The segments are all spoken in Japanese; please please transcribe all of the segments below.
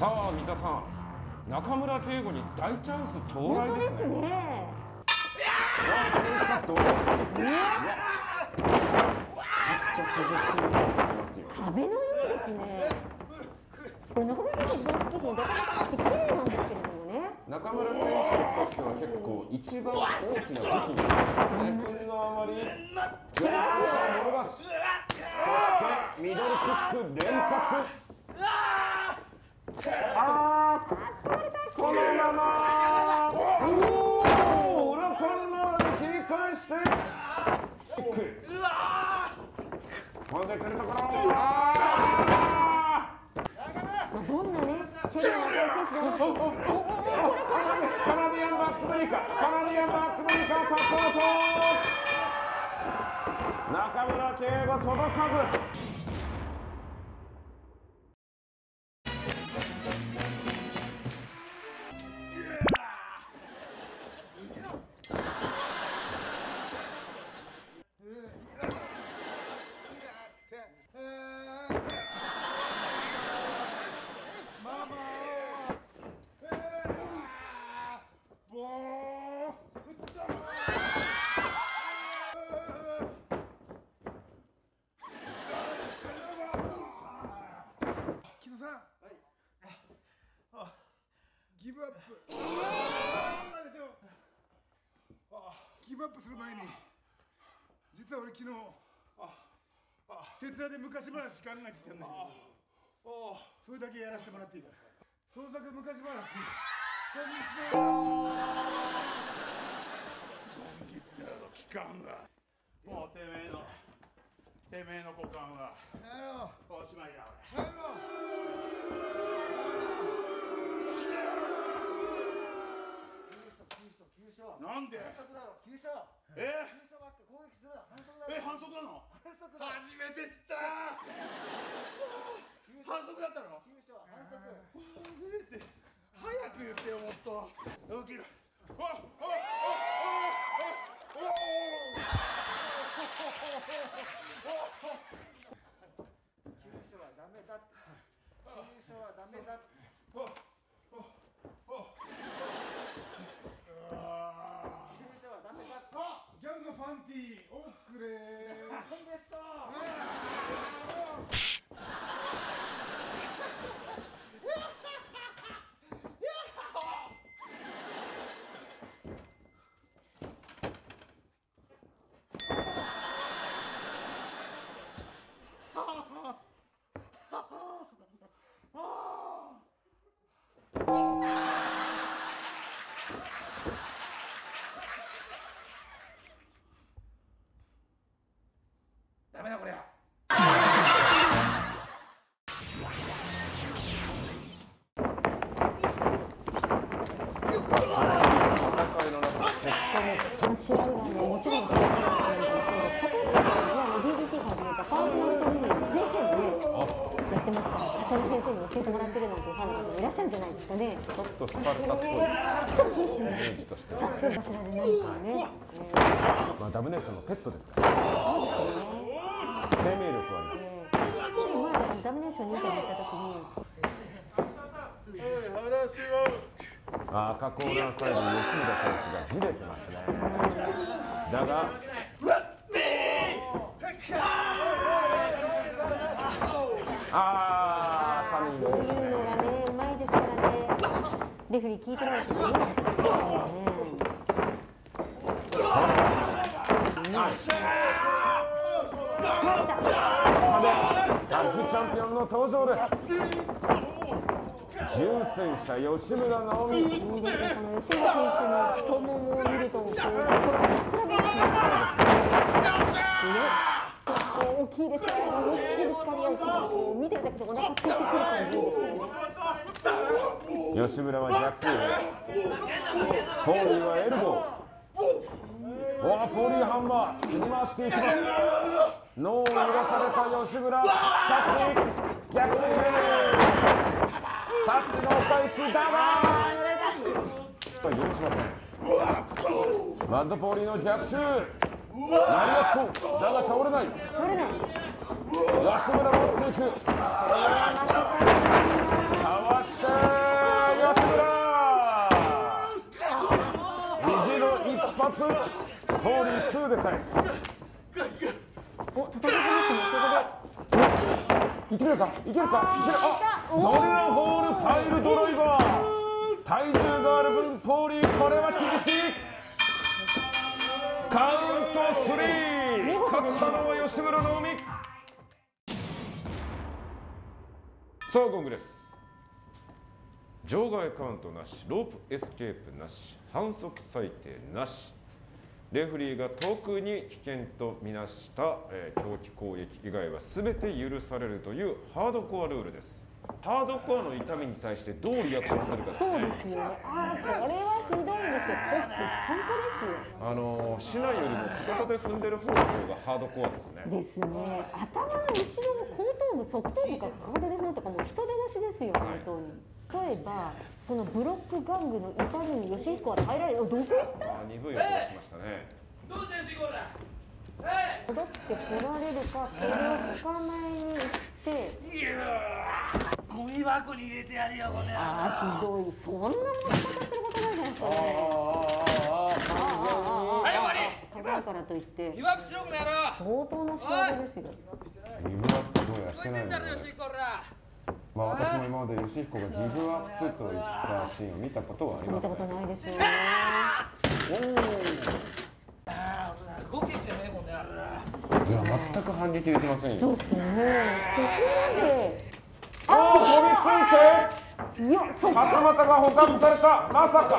さあ三田さん中村圭吾に大チャンス到来ですねね。さあこれがどうめちゃくちゃ涼しいのがつきますよ壁のようですね。これ中村選手のドッキリもなかなか綺麗なんですけれどもね。中村選手にとっては結構一番大きな武器に自分のあまりグランスを転がすそしてミドルキック連発あーそのままおお裏からで切り返してキック飛んでくるところあまあどんなね、キャリアの浅い選手でも、カナディアンバックブレイカーカナディアンバックブレイカータップアウト中村圭吾届かずあギブアップする前に実は俺昨日徹夜で昔話考えてきたんだけどそれだけやらせてもらっていいか創作昔話。今月の今月の期間はもうてめえのてめえの股間は。やろう。おしまいだやろう。なんで？急所。え？急所ばっか攻撃する反則だえ反則なの？反則だ。初めて知った。反則だったの？急所反則。初めて早く言ってよもっと。起きるおおおおお急所はダメだ急所はダメだ急所はダメだあギャルのパンティーお出資はね、もちろんそれからなんですけど、例えば、じゃあ DDT 始めたパーソナルトレーニングの先生もね、やってますから、その先生に教えてもらってるなんていうファンの方もいらっしゃるんじゃないですかね。ちょっとスパルタっぽいイメージとしてはさすがしらで何かをね、まあダブネーションのペットですからそうですね生命力はありますえー、前ダミネーションにインタビューした時に、あ赤コーナーサイドに吉村選手がじれてますね。だが。あーサミーそういうのがね、うまいですからね、レフェリー聞いてないですよね。タッグチャンピオンの登場です純戦車吉村直美。いいですね、この吉村選手の太ももを見ると、こう、心が安らぎますね。大きいですね、大きいぶつかり合うと、こう見てるだけでお腹空いてくる感じですね。吉村は逆水ポーリーはエルボーおーポーリーハンマー振り回していきます脳を揺らされた吉村しかし逆水さっきのオカだわーしませんマンドポーリーの逆襲マリアットだが倒れないラス村持っていくかわして安村虹の一発ポーリー2で。返すおっきますねこいけるか。いけるか。いける。あおードルラホールパイルドライバー体重がある分ポーリーこれは厳しい。カウント3勝ったのは吉村直美。さあゴングです。場外カウントなしロープエスケープなし反則裁定なし。レフリーが特に危険とみなした、えー狂気攻撃以外は全て許されるというハードコアルールです。ハードコアの痛みに対してどうリアクションするかそうねですよね。あーこれはひどいですよ。トップちゃんとですよ。あのー、竹刀よりもかかとで踏んでる方の方がハードコアですね。ですね。頭の後ろの後頭部側頭部がかかとですねとかもう人でなしですよ本当に、例えばそのブロック玩具の痛みに吉彦は耐えられるおどこ行った？あー鈍い音がしましたね。どうせしこら戻ってこられるかこれを捕まえに行ってゴミ箱に入れてやるよこれああひどいそんな持ち方することないじゃないですかねはい終わり高いからといってギブアップしろこの野郎相当な仕事ですよギブアップどうやらしてないんだまあ私も今まで吉彦がギブアップといったシーンを見たことはありません見たことないですよねああ動けてねこの野郎いや全く反撃できませんよそうですねここでああ飛びついて勝俣が捕獲されたまさか。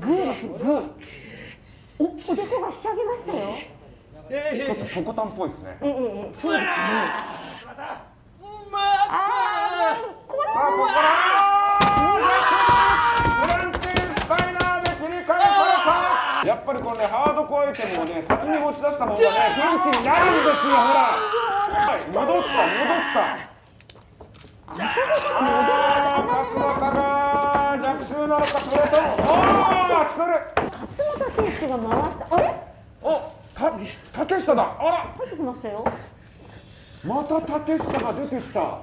グーですグー。おおでこがひしゃげましたよ。ちょっとトコタンっぽいですね。ええええそうですね。まあーこれさあここからフランケンシュタイナーで切り返された。やっぱりこれねハードコアアイテムをね先に持ち出した方がねピンチになるんですよほらはい戻った。戻った。あー勝俣が逆襲なのかそれともおーアキソル勝俣選手が回した。あれおた。竹下だあら入ってきました。よまた。竹下が出てきた。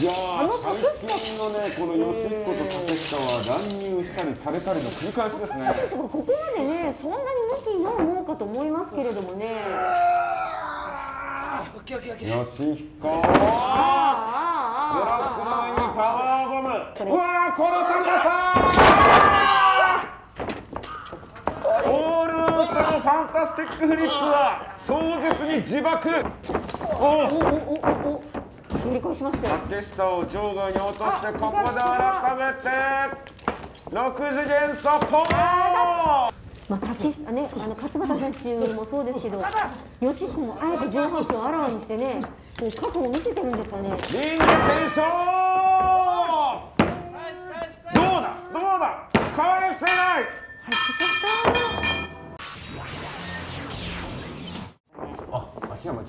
いやー最近のねこの吉彦と竹下は乱入したりされたりの繰り返しですね。ここまでねそんなに向きないもんかと思いますけれどもね。オッケーオッケーオッケー。吉彦ブロックの上にパワーボム。うわーこの高さオールアウトのファンタスティックフリップは壮絶に自爆。おーおおおおお乗り越しましたよ。竹下を場外に落としてここで改めて6次元サポート。まあ、竹下ね、あの勝俣選手もそうですけど、吉彦もあえて上半身をあらわにしてね、こう覚悟を見せてるんですかね。リング検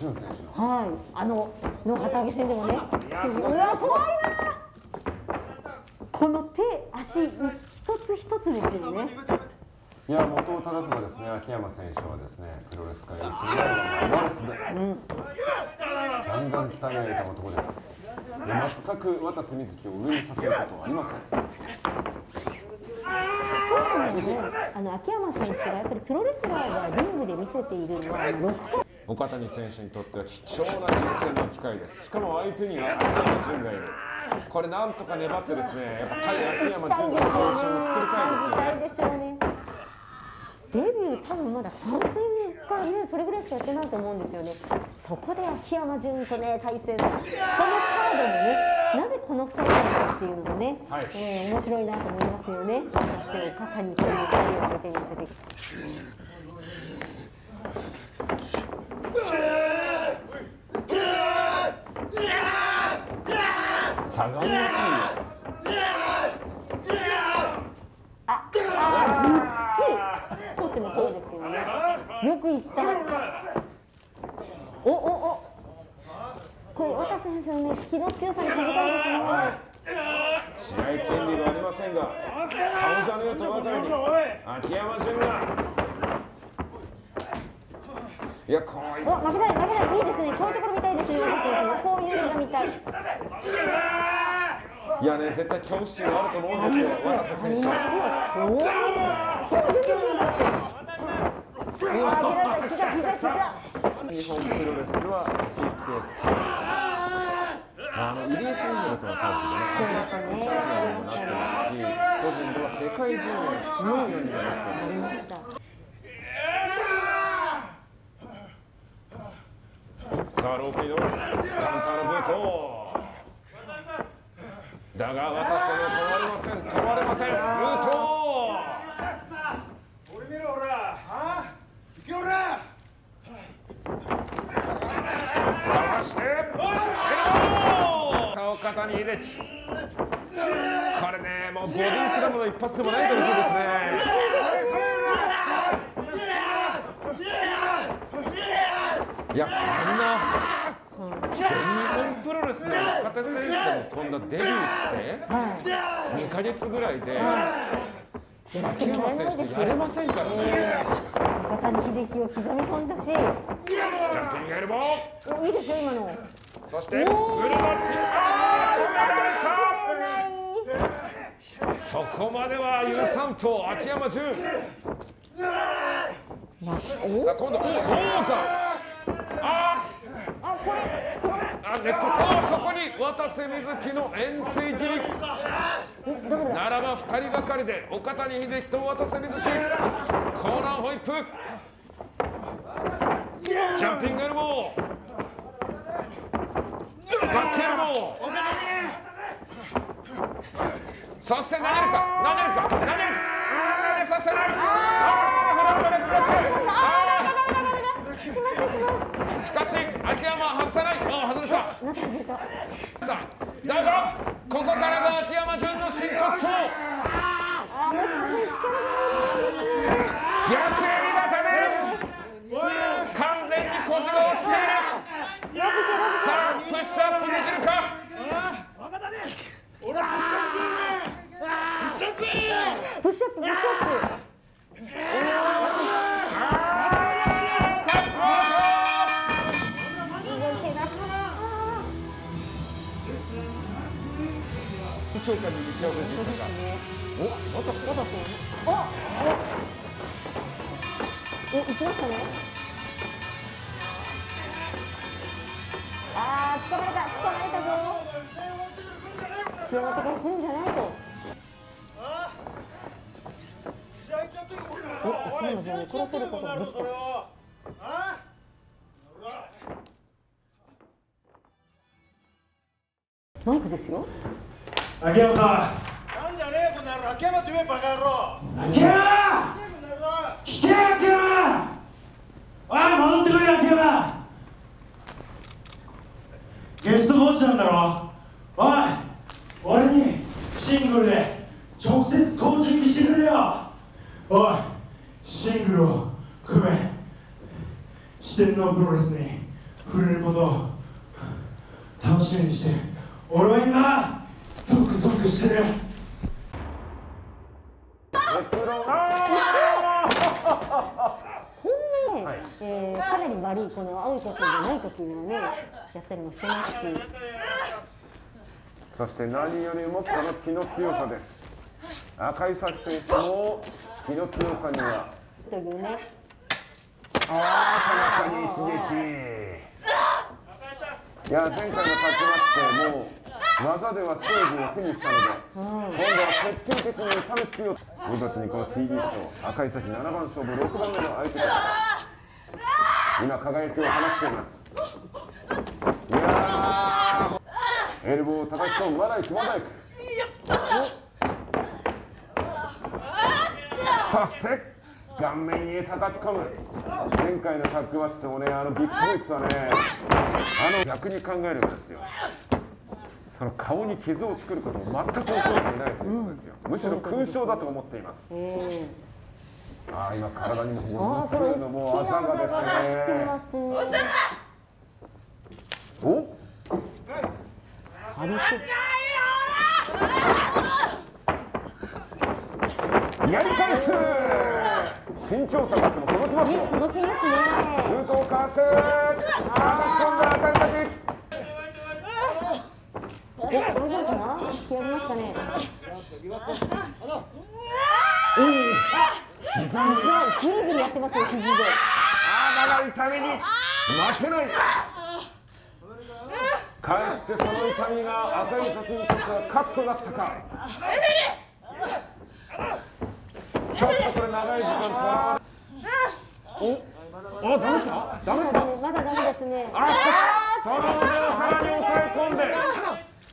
秋山純選手のまった。はい、あの、の旗揚げ戦でもね。うわ、怖いな。この手、足、一つ一つですよね。いや元を正せばですね秋山選手はですねプロレス界にすごいワンスでガンガン鍛えられた男です全く渡瀬瑞希を上にさせることはありませんそもそもね、あの秋山選手がやっぱりプロレスラーがリングで見せているのは、あの六回。岡谷選手にとっては貴重な実践の機会ですしかも相手には秋山純がいるこれなんとか粘ってですねやっぱ対秋山純の選手を作りたいですよね。デビュー多分まだ3戦かねそれぐらいしかやってないと思うんですよね。そこで秋山純とね対戦。このカードもねなぜこの2人なのかっていうのもね、はいえー面白いなと思いますよね。そう肩にこういう2人を相手に当てて。下がりやあ、あ、ぶつけ。とってもそうですよね。よく言った。おおお。これ渡先生のね気の強さに気づかれますね。すい試合権利はありませんが顔じゃねえとばかりに秋山純がいやこういお、負けない、負けない、いいですね。こういうところ見たいですよ、渡瀬選手のこういうのが見たい。いやね絶対恐怖心があると思うんですよ渡瀬選手日本プロレスは CKS あの入江シングルとのタッグでねそうだったねシャンプにもなってますし個人では世界中に強いようにもなってます。ありましたさあロープに乗るカウンターのブート。だが渡瀬も止まりません。止まれません。ブー。ト俺見ろほらあ行けほらかわしてエルボー岡谷秀樹これねもうボディースラムの一発でもないとほしいですねいやあん。な全日本プロレスの若手選手でもこんなデビューして2ヶ月ぐらいで秋山選手とやれませんからね。を刻み込んだし。ジャンピングエルボーおいいですよ今のそしてグルバッティングあー止められたそこまでは許さんと秋山純さまあ今度おおさああこれこれあネットおそこに渡瀬瑞希の遠征切り。ならば2人がかりで岡谷秀樹と渡瀬瑞希。コーナーホイップ。ジャンピングエルボー。バックエルボー。そして投げるか投げるか投げるか。投げさせない。あーフロントレスしまってしまうしかし秋山は外さない。あ外した。たさあだがここからが秋山純の真骨頂あもう完全に力が逆緊張感に満ち溢れていたかおまたまたおお行きましたねあー捕まえた捕まえたぞ仕上がってから来るんじゃないと試合ちゃんとこれお秋山純を殺せることができたそれをあナイフですよ。秋山さなんじゃねえこの野郎。秋山って言えバカ野郎。ん秋山聞け秋山おい戻ってこいよ秋山。ゲストコーチなんだろ。おい俺にシングルで直接コーチングしてくれよ。おいシングルを組め。四天王プロレスに触れることを楽しみにして俺は今ゾクゾクしてるこんなね、はいえーかなり悪いこの青いことじゃない時にはねやったりもし。てますしそして何よりもこの気の強さです。赤井崎選手も気の強さには。というねああ田中に一撃。いや前回の勝ちましてもう技では勝負を手にしたので、今度は徹底的に痛めつけよう5月にこの TV 賞赤井崎7番勝負6番目の相手です今輝きを放っています。いやー。エルボーを叩き込むまだ行くまだ行くそして顔面へ叩き込む。前回のタッグマッチでもねあのビッグホイッツはねあの逆に考えればですよその顔に傷を作ることを全く恐れていないということですよ、むしろ勲章だと思っています。えああ今体にもー、ものすごいのもう技がですね。お張り手やり返す。身長差があっても届きますよ。届きますね。ルートをかわして。叩き込んだ赤い先大丈夫かな引き上げますかね？膝ギリギリやってますよ肘で。ああまだ痛みに負けない。かえってその痛みが赤い。先にとっては勝つとなったか。ちょっとこれ長い時間取らわれおあダメか？ダメか？まだダメですね。あその腕をさらに抑え込んで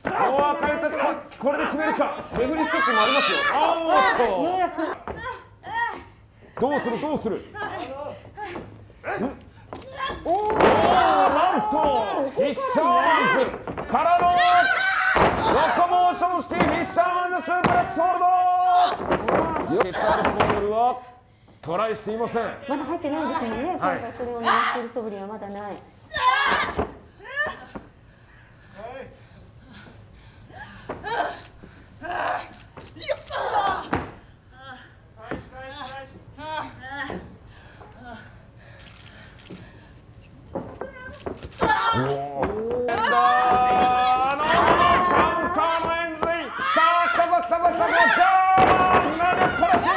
もう赤い先ここれで決めるか。レフリーストップもありますよ。どうする？どうする？おおなんと！フィッシャーマンズからのロコモーションシティフィッシャーマンズスープレックスホールド。よケツアルコールはトライしていませんまだ入ってないですもんね今回それを狙っている素振りはまだないエンダーのカウンターのエンズイさあ来たぞ来たぞ来たぞジャーマンナゲットらしい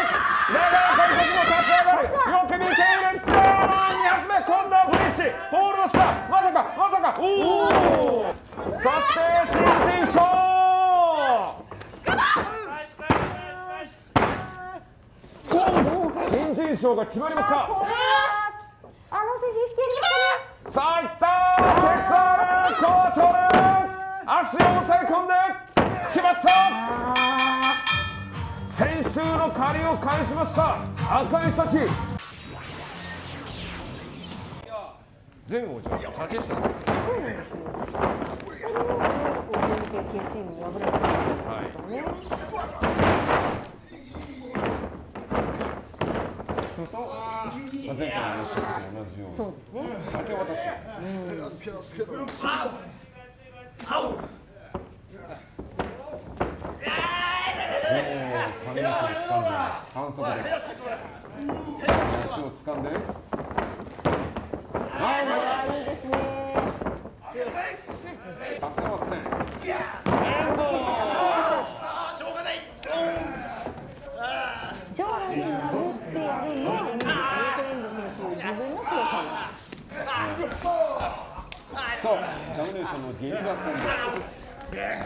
長い赤い先も立ち上がるよく見ているジャーマン2発目今度はブリッジボールの下まさかまさかおおそして新人賞新人賞が決まりますか？あの選手意識あります。さあいったテクサルコートル足を押さえ込んで決まった。あ先週の借りを返しました。赤い先。前王者竹下。あそうなんですよ。こうチームに敗れたんですからね前回の優勝と同じように。そうですね。渡すおお髪の毛を掴んで反則です足を掴んでああーいいですね出せませんジョーダンに打ってやるのがいいんですねトレンド選手自分のプレーそうダミネーションのゲリラ戦ですいやい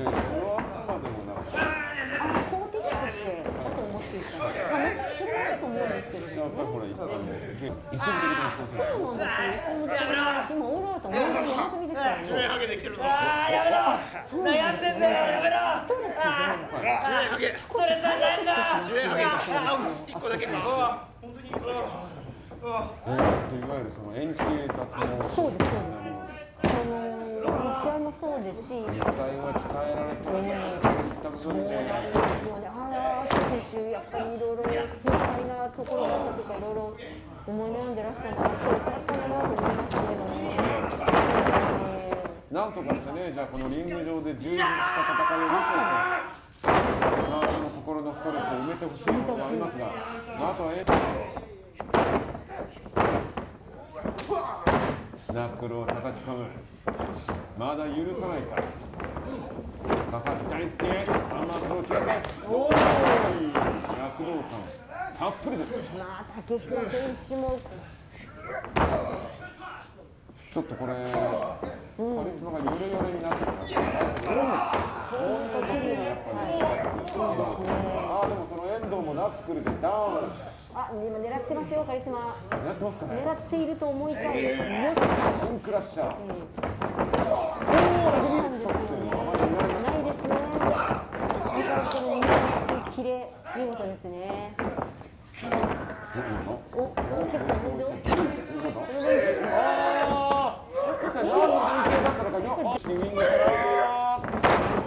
やそれはあくまでもなんかあコーティングとしてだと思っていたまあもちろ。んそれはあると思うんですけれどやっぱりほら一般の一足的な挑戦そうなんですよ今オールアウトもう一度休みですからねハゲできてるぞ悩んでんだよやめろ。ストレスハゲストレスなんだ10円ハゲ一個だけか本当にえーといわゆるその円形脱毛そうですそうですその試合もそうですし肉体は鍛えられてるねそうなんですよね。ああ、選手やっぱりいろいろ繊細なところだったとかいろいろ思い悩んでらしたんだな、そうされたんだなと思いましたけどね。えなんとかしてねじゃあこのリング上で充実した戦いを見せてフランスの心のストレスを埋めてほしいところもありますが、まあ、あとはえナックルを叩き込むまだ許さないか佐々木大輔甘そう決めておい躍動感たっぷりですまあ竹下選手もちょっとこれ、カリスマがヨレヨレになってきましたね本当にやっぱりそうですね。ああでもその遠藤もナックルでダウンあ、今狙ってますよカリスマ。やってますかね狙っていると思いたい。もし、シンクラッシャーえー、なんですよね。ないですね。だからこの右キレ見事ですね。お、お結構。ああ何の関係だったのかよウィングから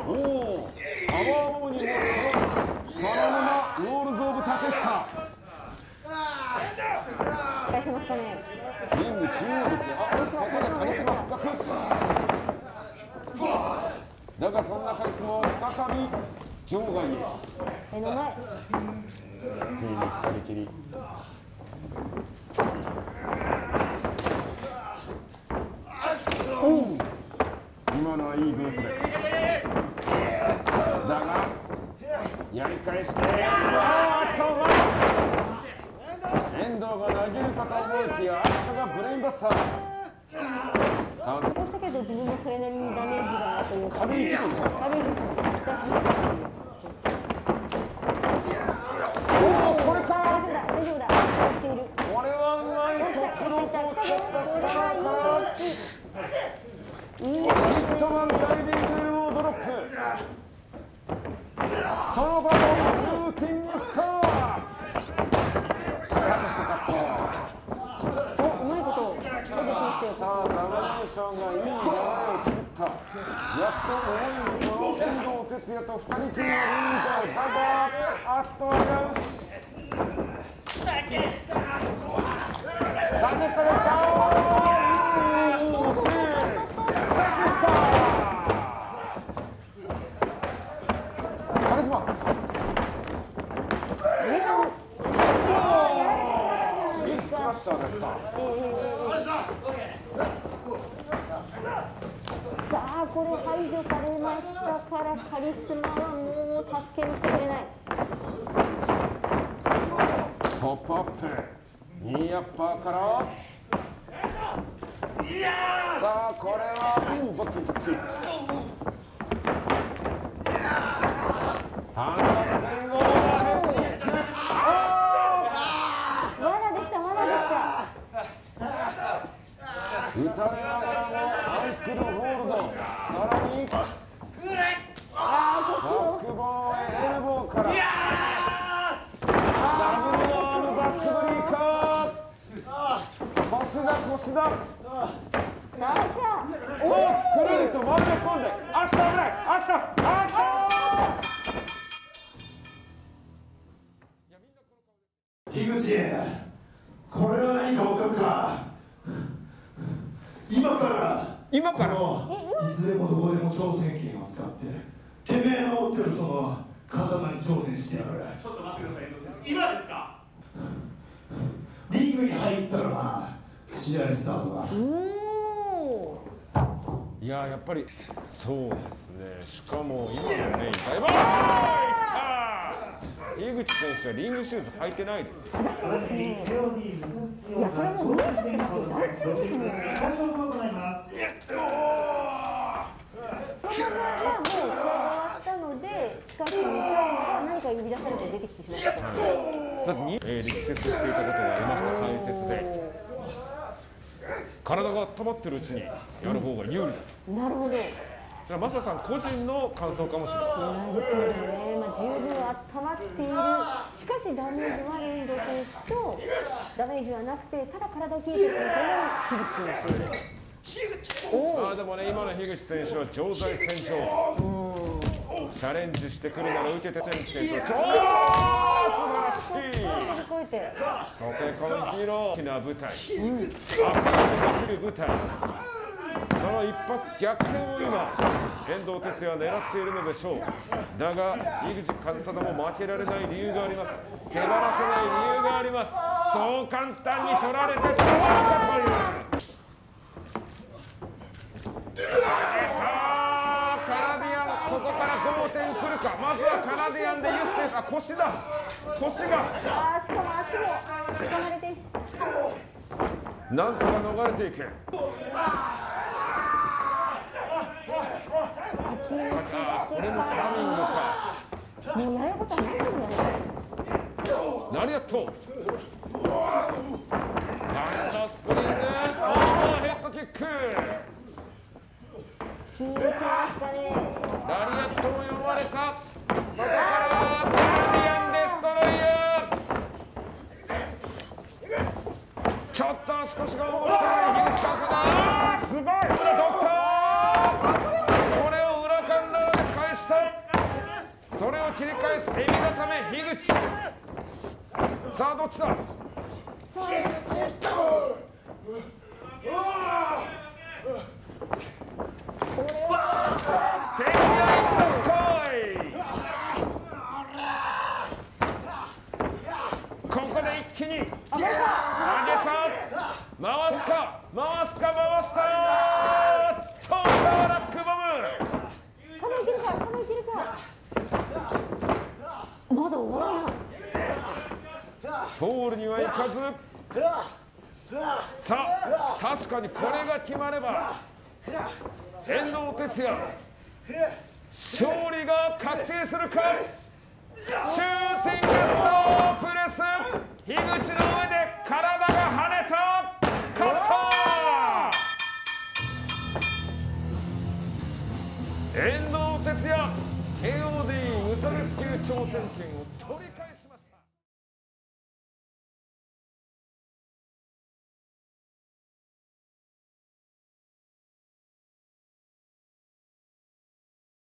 おおアワーモニーのそのままロールズ・オブ竹下返せますねリング中央ですねあ、これ、だカリスマ復活だがそんなカリスマを再び場外に。目の前。ついに締リ切りおう。今のはいいブースです。だがやり返して。ああっとかと思い。きや明日がブレインバスターこうしたけど自分もそれなりにダメージがというか軽い事故ですよ軽い事故です2つだ。おおこれか大丈夫だ。大丈夫だ。しているこれはうまいところを使ったスターからヒットマンダイビさんがいい流れを作った。やっと思いにその遠藤哲也と二人きりの忍者だがあっと危うし竹下ですかおーセーフ竹下カリスマ上さんやられてしまったじゃないですかスラッシャーですかさあこれ排除されましたからカリスマはもう助けに来てくれないポップアップニーアッパーからさあこれはうんバックにタッチハンドスピンゴールキック罠でした罠でした打たれながらもアンクルホールドさらにバああ腰をックボーンエルボーからダブルアームバックブリーカー腰だ腰ださあ来たおくるりと回り込んであった危ないあったあった樋口これは何か分かるか今から？このいつでもどこでも挑戦権を使っててめえの持ってるその刀に挑戦してやる。ちょっと待ってください遠藤選手今ですか？リングに入ったらな試合スタートだ。おいややっぱりそうですね。しかも今のね痛いばー。い井口選手はリングシューズ履いてないです。よいやそれもう見えちゃってますよ大丈夫ですねこのままじゃあもう試合が終わったので近くにいたのが何か呼び出されて出てきてしまっただって、えー、力説していたことがありました解説で体が温まってるうちにやる方が有利だとなるほどそれは増田さん個人の感想かもしれません。ないですけれどもね、まあ、十分温まっている、しかしダメージは遠藤選手と、ダメージはなくて、ただ体を冷えている、それが樋口選手。おあーでもね今の樋口選手は常在戦場チャレンジしてくるなら受けて先手と超素晴らしい乗り越えて、溶け込み広な舞台、アピールできる舞台。その一発逆転を今遠藤哲也は狙っているのでしょう。だが井口和忠も負けられない理由があります。手放せない理由があります。そう簡単に取られてしまうかという。さあカナディアンここから5点くるか。まずはカナディアンでユッセンあ腰だ。腰が。あーしかも足も掴まれて、なんとか逃れていくあこれもスラミングかもうやること？は何でもやる。何やっと？ハンドスプリングオーヘッドキック効いてますかね。ラリアットも読まれた外からカナディアンデストロイヤーちょっと足腰が重くて樋口川だすごいドクターこれを裏カンナで返したそれを切り返すエビ固め樋口さあどっちださあ、これは敵がいったスカイここで一気に上げた回すか回すか回したとラックボムど終わらないポールにはいかず。さあ確かにこれが決まれば遠藤哲也勝利が確定するか。シューティングスロープレス樋口の上で体が跳ねた。勝った遠藤哲也 KOD 無差別級挑戦権を